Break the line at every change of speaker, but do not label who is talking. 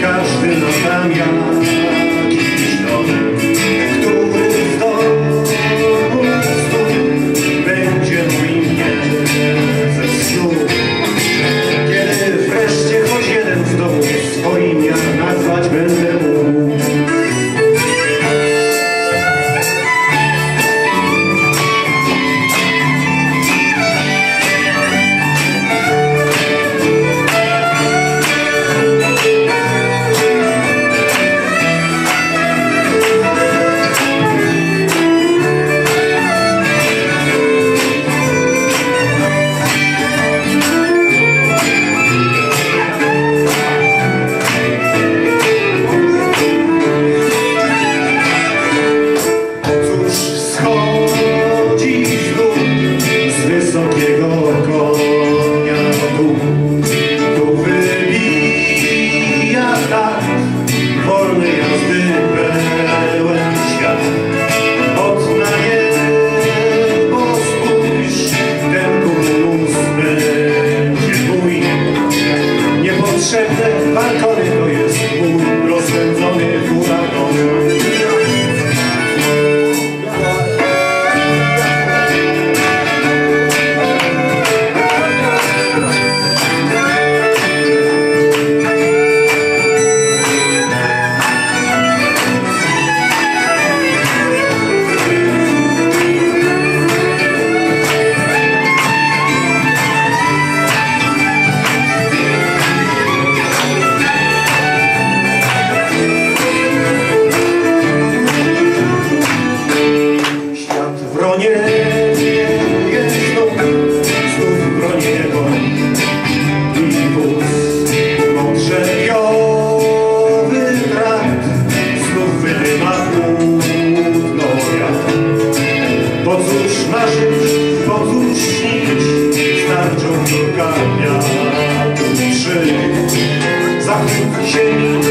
Każdy na zamian marzyć, poczuć, śnić, starczą do kamienia. Trzy, zachwyt ziemi,